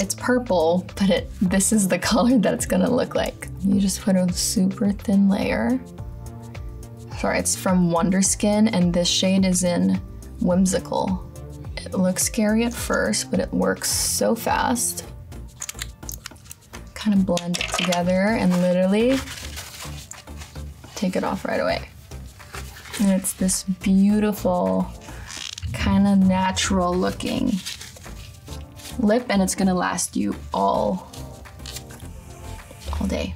It's purple, but it this is the color that it's gonna look like. You just put a super thin layer. Sorry, it's from Wonderskin, and this shade is in Whimsical. It looks scary at first, but it works so fast. Kind of blend it together and literally take it off right away. And it's this beautiful, kind of natural looking lip and it's gonna last you all, all day.